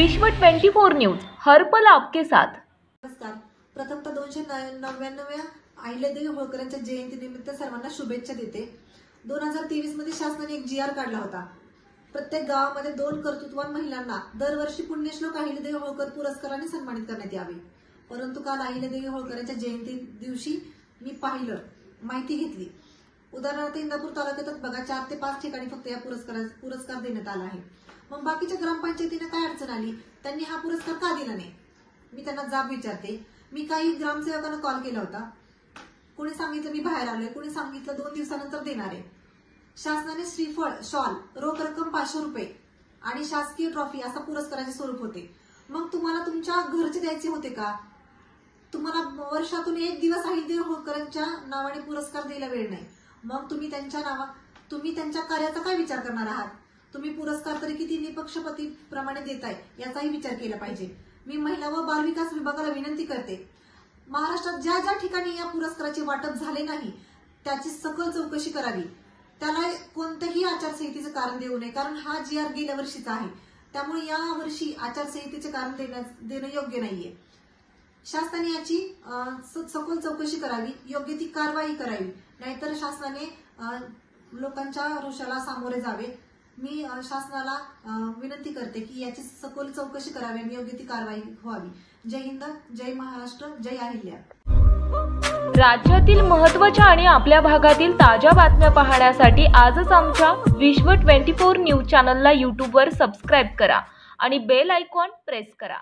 विश्व 24 न्यूज हर्पल आपके साथ. नमस्कार. प्रथमतः दोनशे नव्याण्णव्या अहिल्यादेवी होळकरांच्या जयंतीनिमित्त सर्वांना शुभेच्छा देते. दोन हजार तेवीसमध्ये शासनाने एक जी आर काढला होता. प्रत्येक गावामध्ये दोन कर्तृत्वान महिलांना दरवर्षी पुण्यश्लोक अहिल्यादेवी होळकर पुरस्काराने सन्मानित करण्यात यावे. परंतु काल अहिल्यादेवी होळकरांच्या जयंती दिवशी मी पाहिलं माहिती घेतली. उदाहरणार्थ इंदापूर तालुक्यातच बघा चार ते पाच ठिकाणी फक्त या पुरस्कारा पुरस्कार देण्यात आला आहे. मग बाकीच्या ग्रामपंचायतीने अडचण आली त्यांनी हा पुरस्कार का दिला नाही? मी त्यांना जाब विचारते. मी काही ग्रामसेवकांना कॉल केला होता. कुणी सांगितलं मी बाहेर आलोय कुणी सांगितलं दोन दिवसानंतर देणार आहे. शासनाने श्रीफळ शॉल रोख रक्कम पाचशे रुपये आणि शासकीय ट्रॉफी असा पुरस्काराचे स्वरूप होते. मग तुम्हाला तुमच्या घरचे द्यायचे होते का? तुम्हाला वर्षातून एक दिवस अहिलदेव होळकरांच्या नावाने पुरस्कार द्यायला वेळ नाही. मग तुम्ही त्यांच्या नावा तुम्ही त्यांच्या कार्याचा काय विचार करणार आहात? तुम्ही पुरस्कार तरी किती निपक्षपती प्रमाणे देताय याचाही विचार केला पाहिजे. मी महिला व बालविकास विभागाला विनंती करते महाराष्ट्रात ज्या ज्या ठिकाणी या पुरस्काराचे वाटप झाले नाही त्याची सखोल चौकशी करावी. त्याला कोणतंही आचारसंहितेचं कारण देऊ नये कारण हा जी आर गेल्या वर्षीचा आहे. त्यामुळे या वर्षी आचारसंहितेचे कारण देणं योग्य नाहीये. शासनाने याची सखोल चौकशी करावी योग्य ती कारवाई करावी. नाहीतर शासनाने लोकांच्या रोषाला सामोरे जावे. मी शासनाला विनंती करते की याची सखोल चौकशी करावी आणि योग्य ती कारवाई व्हावी. जय हिंद जय महाराष्ट्र जय अहिल्या. राज्यातील महत्त्वाच्या आणि आपल्या भागातील ताज्या बातम्या पाहण्यासाठी आजच आमच्या विश्व 24 न्यूज चॅनलला यूट्यूबवर सबस्क्राईब करा आणि बेल आयकॉन प्रेस करा.